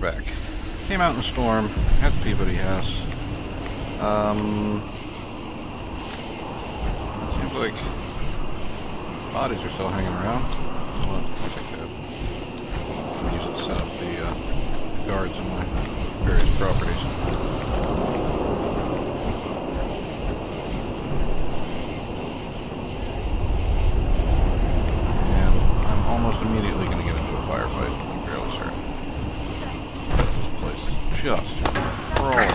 back. Came out in a storm at the Peabody House. Um, seems like bodies are still hanging around. Well, check that. Use it to set up the uh, guards in my various properties. And I'm almost immediately going to get into a firefight. I'm fairly certain. This place is just crawling.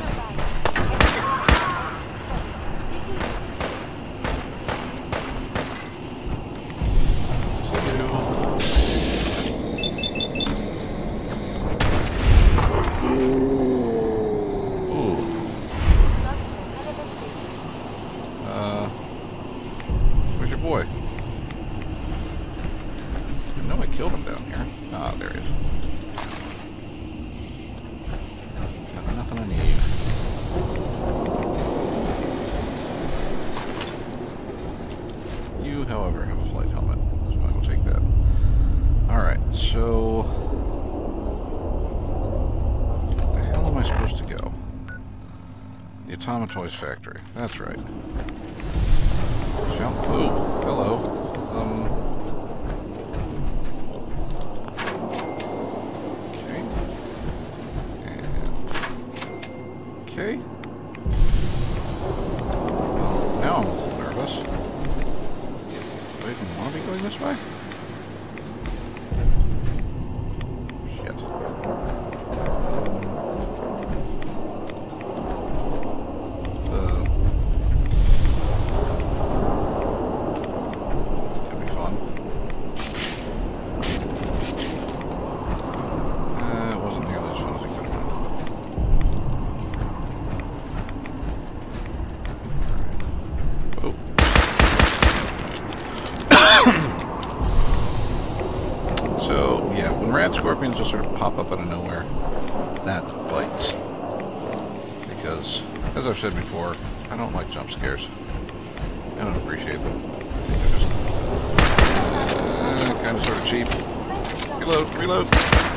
Ooh. Uh, where's your boy? I know I killed him down here. Ah, there he is. Got nothing I need. You, however, have a flight helmet, so I will take that. Alright, so... Where the hell am I supposed to go? The Atomatoys factory. That's right. Oh, hello. Um Okay. And Okay. Well, now I'm a little nervous. Do I even want to be going this way? Shit. Um, the could be fun. Uh, it wasn't nearly as fun as it could have been. Oh. so, yeah, when radscorpions just sort of pop up out of nowhere, that bites. Because, as I've said before, I don't like jump scares. I don't appreciate them. I think they're just uh, kind of sort of cheap. Reload, reload.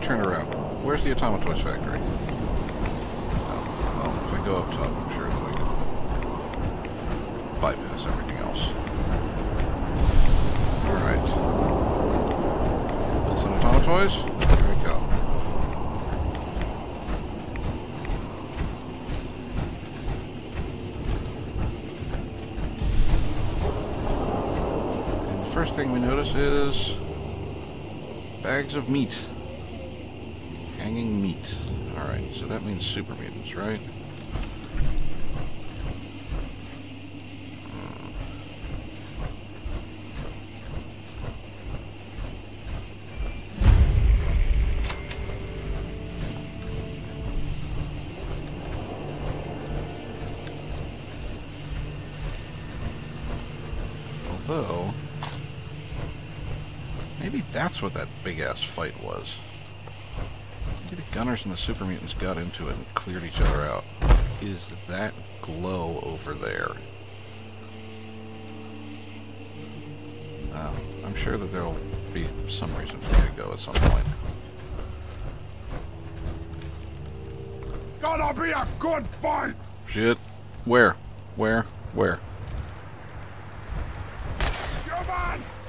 Just around. Where's the Atomatoys factory? Oh, well, if I go up top, I'm sure that I can bypass everything else. Alright. Build some Atomatoys. Here we go. And the first thing we notice is bags of meat. Hanging meat. Alright, so that means super mutants, right? Although, maybe that's what that big ass fight was. Gunners and the super mutants got into it and cleared each other out. Is that glow over there? Uh, I'm sure that there'll be some reason for me to go at some point. Gonna be a good fight! Shit. Where? Where? Where?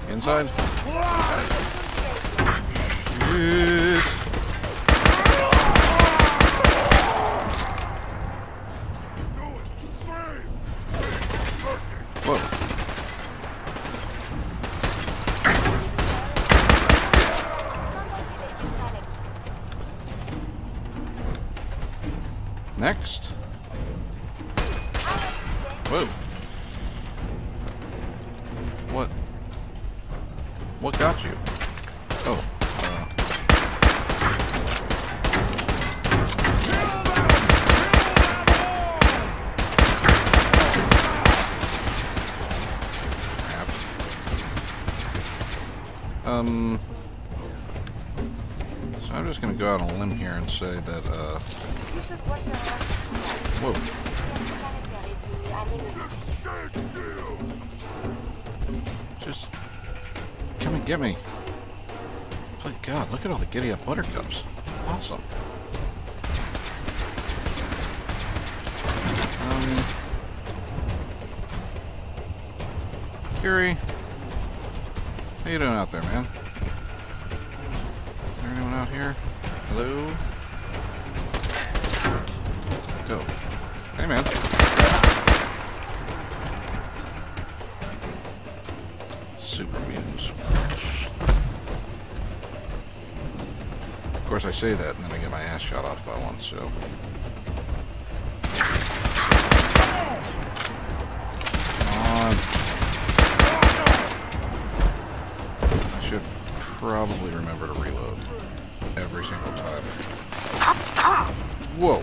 Inside? Shit. Next. Whoa. What? What got you? Oh. Uh. Um, so I'm just going to go out on a limb here and say that get me. My God, look at all the Giddyup Buttercups. Awesome. Um, Curie, how you doing out there, man? Is there anyone out here? Hello? Go. Hey, man. Super mutants. Course, I say that, and then I get my ass shot off by one, so. I should probably remember to reload every single time. Whoa.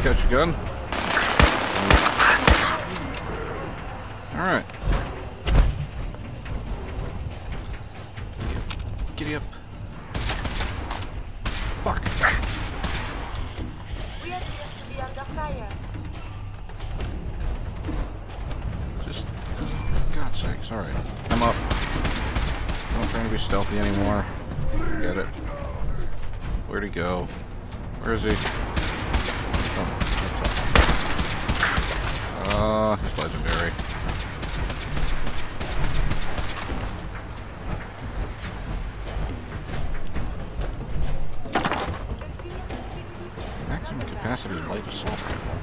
Take out your gun? Capacity light assault rifle.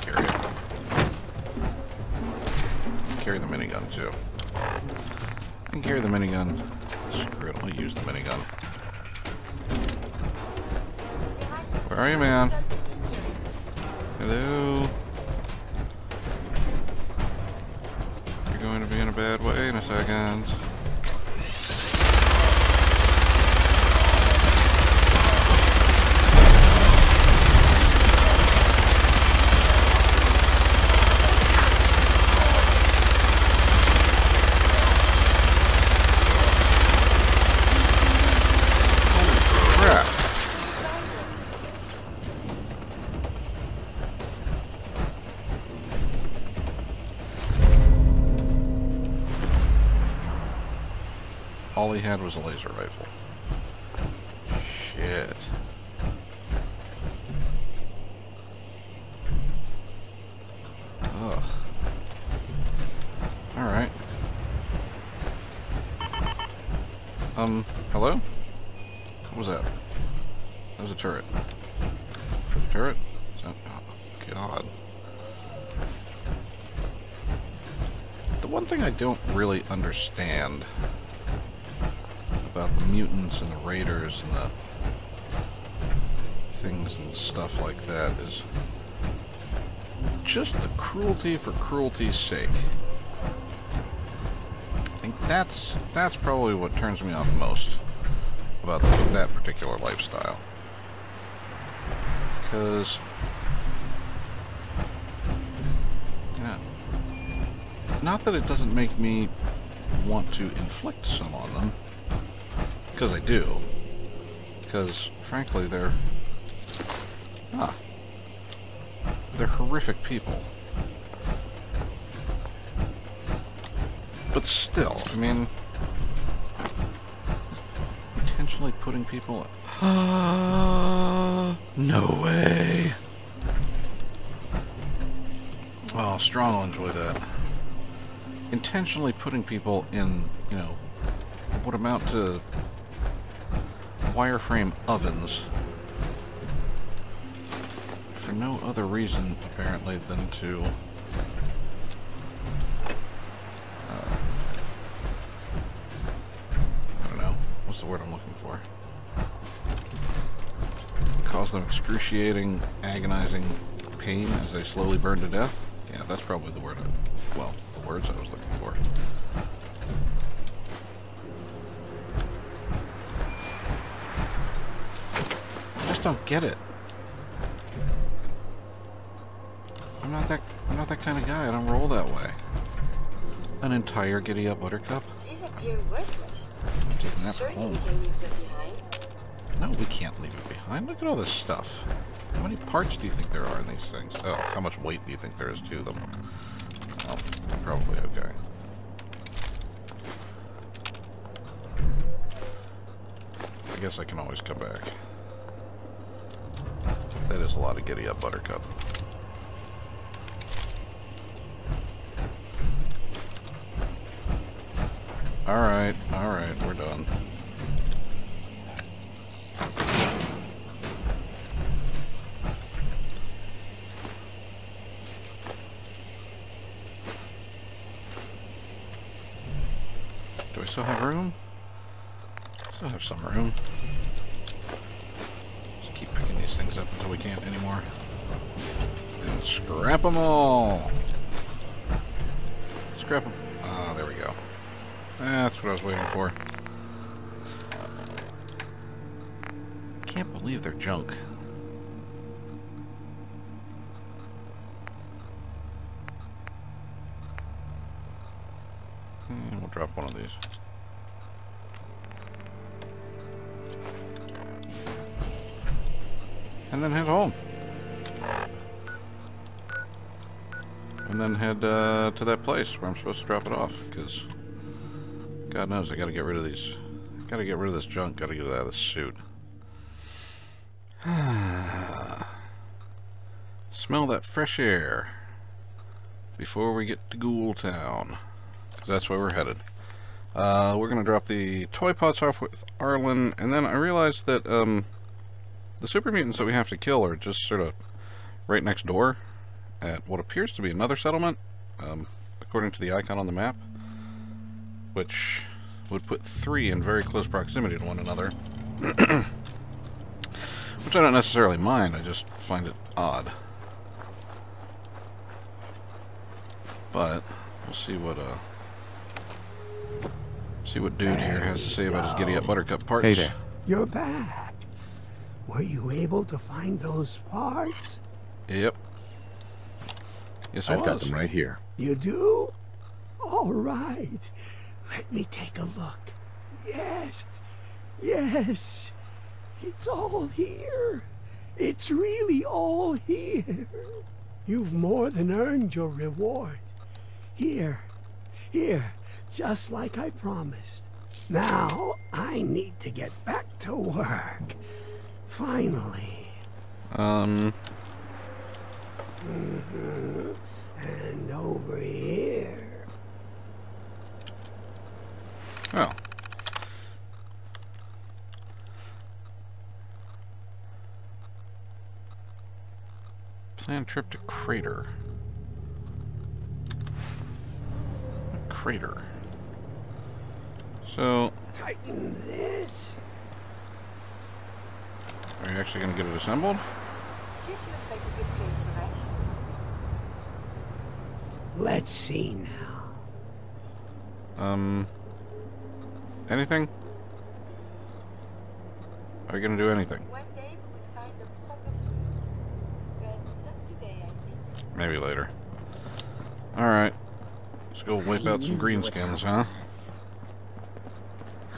Carry it. Carry the minigun too. I can carry the minigun. Screw it, I'll use the minigun. Where are you, man? Hello? All he had was a laser rifle. Shit. Ugh. Alright. Um, hello? What was that? That was a turret. Turret? That, oh, God. The one thing I don't really understand mutants and the raiders and the things and stuff like that is just the cruelty for cruelty's sake. I think that's that's probably what turns me off most about that particular lifestyle. Because, yeah, not that it doesn't make me want to inflict some on them, because I do. Because, frankly, they're... Ah. They're horrific people. But still, I mean... Intentionally putting people... no way! Oh, Strong will enjoy that. Intentionally putting people in, you know, what amount to wireframe ovens for no other reason, apparently, than to... Uh, I don't know. What's the word I'm looking for? Cause them excruciating, agonizing pain as they slowly burn to death? Yeah, that's probably the word I... Well, the words I was looking for. I just don't get it. I'm not that I'm not that kind of guy. I don't roll that way. An entire Giddyup Buttercup? I'm taking that Surely home. No, we can't leave it behind. Look at all this stuff. How many parts do you think there are in these things? Oh, how much weight do you think there is to them? Oh, probably okay. I guess I can always come back. That is a lot of Giddyup Buttercup. Alright, alright, we're done. Do I still have room? Still have some room. These things up until we can't anymore. And scrap them all! Scrap them. Ah, there we go. That's what I was waiting for. Can't believe they're junk. Hmm, we'll drop one of these. And then head home. And then head uh, to that place where I'm supposed to drop it off, because God knows I gotta get rid of these. Gotta get rid of this junk, gotta get it out of this suit. Smell that fresh air before we get to Ghoul Town. 'Cause that's where we're headed. Uh, we're gonna drop the toy pots off with Arlen, and then I realized that um, the super mutants that we have to kill are just sort of right next door at what appears to be another settlement, um, according to the icon on the map, which would put three in very close proximity to one another. which I don't necessarily mind, I just find it odd. But we'll see what uh see what dude here has to say about his Giddyup Buttercup parts. Hey there. You're back. Were you able to find those parts? Yep. Yes, I've got oh, them right here. You do? All right. Let me take a look. Yes. Yes. It's all here. It's really all here. You've more than earned your reward. Here. Here. Just like I promised. Now, I need to get back to work. Finally. Um, And over here. oh. Plan trip to Crater. Crater. So, Tighten this. Are you actually going to get it assembled? This looks like a good place to rest. Let's see now. Um, anything? Are you going to do anything? One day we will find the proper solution. But not today, I think. Maybe later. Alright. Let's go wipe out some greenskins, huh?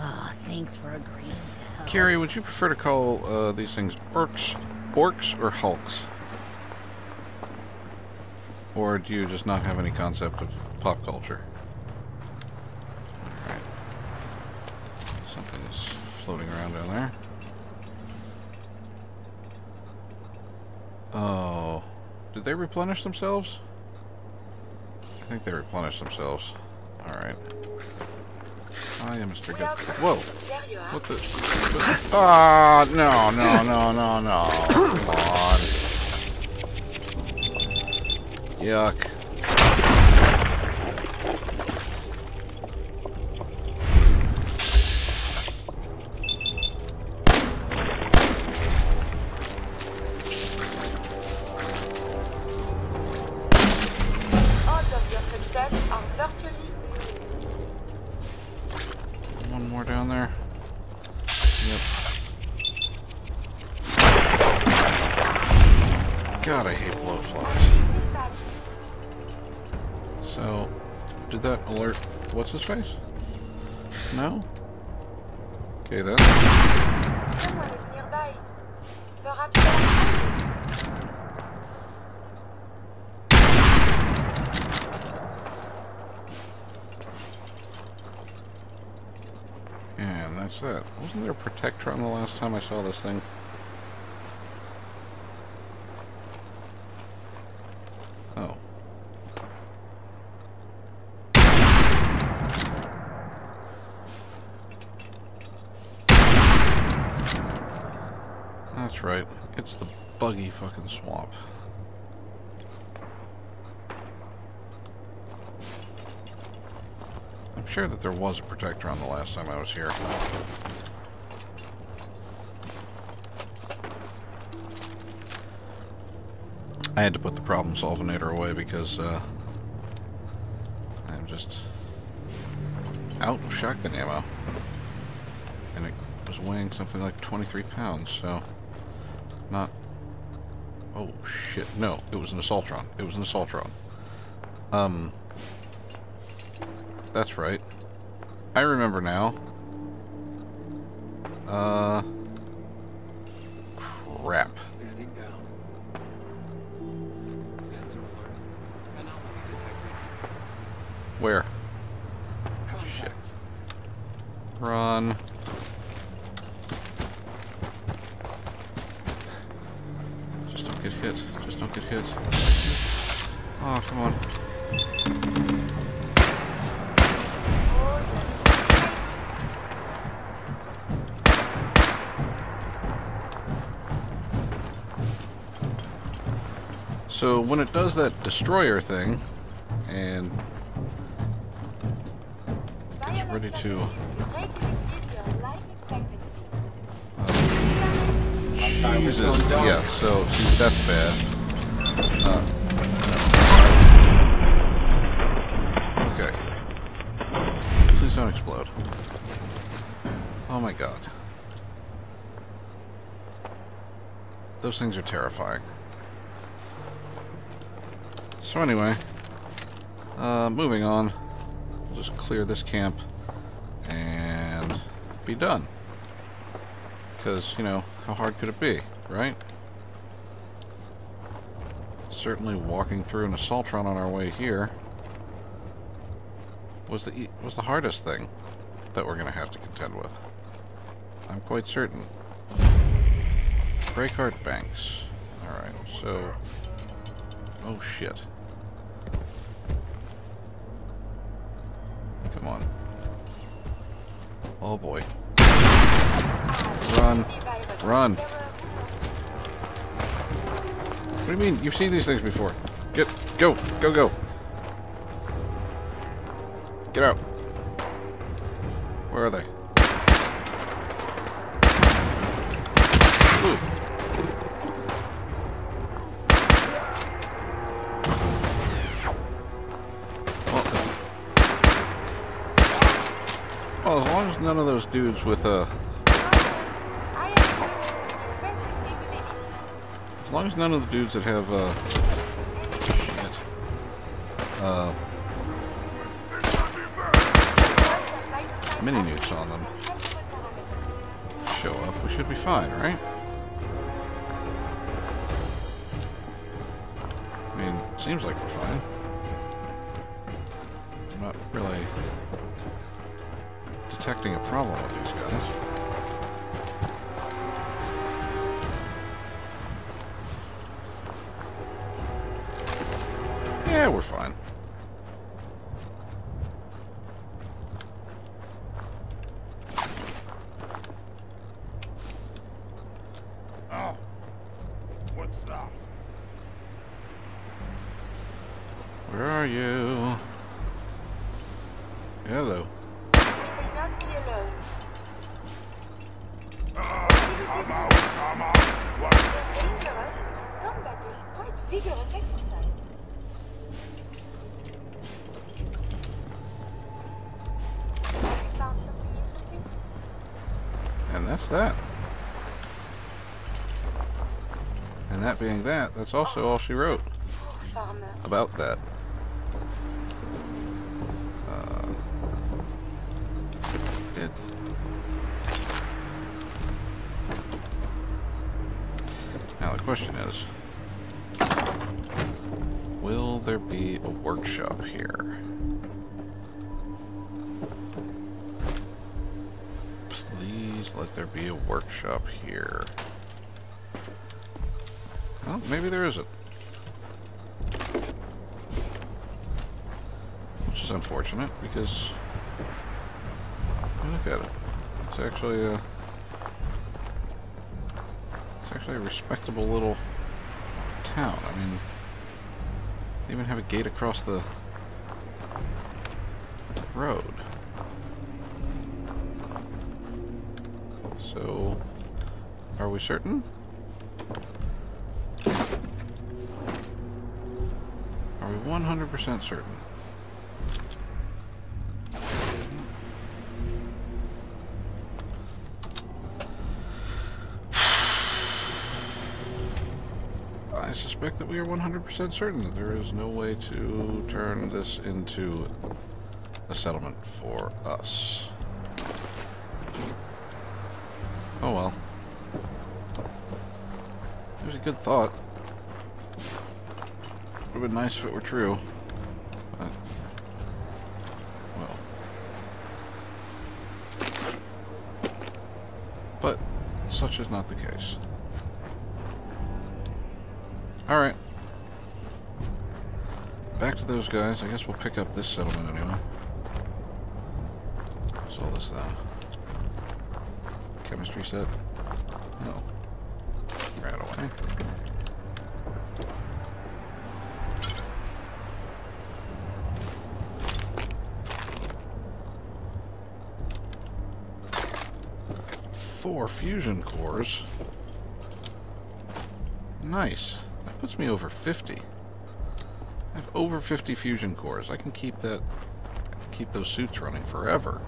Oh, thanks for agreeing to help. Curie, would you prefer to call uh, these things orcs, orcs or hulks? Or do you just not have any concept of pop culture? Alright. Something's floating around down there. Oh. Did they replenish themselves? I think they replenished themselves. Alright. I am Mr. Good. Whoa! What the? Ah, no, no, no, no, no. Come on. Yuck. God, I hate blowflies. So, did that alert what's his face? No? Okay then. Someone is nearby. Perhaps And that's that. Wasn't there a Protectron the last time I saw this thing? Oh. That's right. It's the buggy fucking swamp. I'm sure that there was a Protectron the last time I was here. I had to put the problem solvinator away because uh, I'm just out of shotgun ammo. And it was weighing something like 23 pounds, so not... Oh shit, no, it was an Assaultron. It was an Assaultron. Um, that's right. I remember now. Uh, crap. Standing down. Sensor alert. Anomaly detected. Where? Contact. Run. Just don't get hit. Just don't get hit. Oh, come on. So when it does that destroyer thing, and violent ready to- tendencies will greatly increase your life expectancy. Jesus, yeah, so see, that's bad. Uh, okay. Please don't explode. Oh my god. Those things are terrifying. So anyway, uh, moving on. We'll just clear this camp and be done. Because, you know, how hard could it be, right? Certainly walking through an Assaultron on our way here was the, was the hardest thing that we're going to have to contend with. I'm quite certain. Breakheart Banks. Alright, so... Oh shit. Come on. Oh boy. Run. Run. What do you mean? You've seen these things before. Get, go, go, go. Get out. Where are they? As long as none of those dudes with uh, defensive capabilities. as long as none of the dudes that have uh, shit, uh, mini nukes on them show up, we should be fine, right? I mean, seems like we're fine. I'm not really detecting a problem with these guys. Yeah, we're fine. And that's that. And that being that, that's also all she wrote about that. Uh, it. Now the question is, will there be a workshop here? Let there be a workshop here. Well, maybe there isn't. Which is unfortunate because look at it. It's actually a it's actually a respectable little town. I mean, they even have a gate across the road. So, are we certain? Are we 100% certain? I suspect that we are 100% certain that there is no way to turn this into a settlement for us. Oh well. It was a good thought. Would have been nice if it were true. But, well. But such is not the case. Alright. Back to those guys. I guess we'll pick up this settlement anyway. What's all this now? Chemistry set? Four fusion cores. Nice. That puts me over 50. I have over 50 fusion cores. I can keep that I can keep those suits running forever.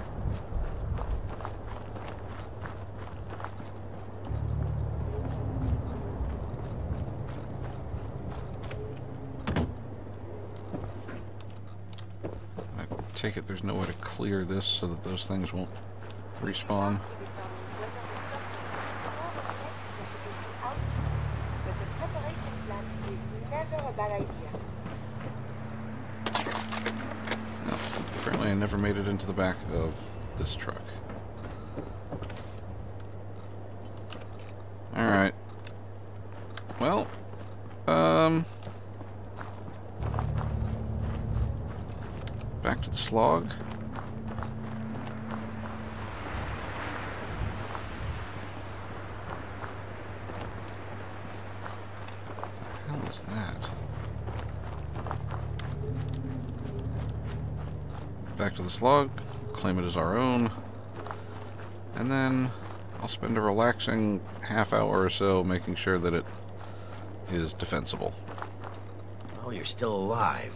I take it there's no way to clear this so that those things won't respawn. Apparently I never made it into the back of this truck. Alright. Well, um... Back to the slog. The hell is that? Back to the Slog, claim it as our own, and then I'll spend a relaxing half hour or so making sure that it is defensible. Well, you're still alive.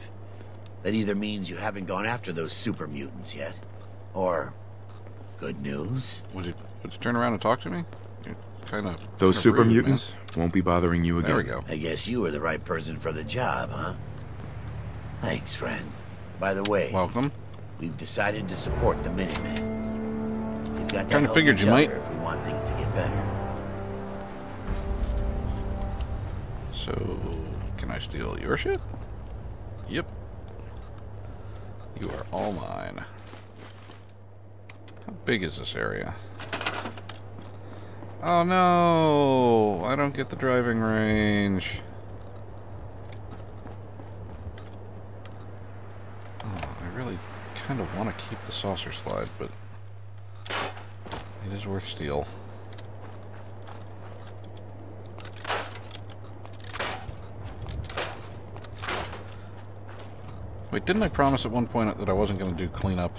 That either means you haven't gone after those super mutants yet, or good news. Would you would you turn around and talk to me? You're kind of Those super mutants won't be bothering you again. There we go. I guess you were the right person for the job, huh? Thanks, friend. By the way, Welcome. We've decided to support the Minutemen. got to Kinda figured you might. If we want things to get better. So, can I steal your shit? Yep. You are all mine. How big is this area? Oh no! I don't get the driving range. Oh, I really kind of want to keep the saucer slide, but it is worth steel. Wait, didn't I promise at one point that I wasn't going to do cleanup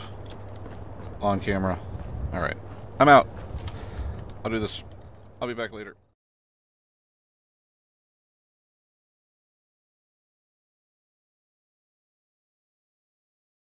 on camera? Alright. I'm out. I'll do this. I'll be back later.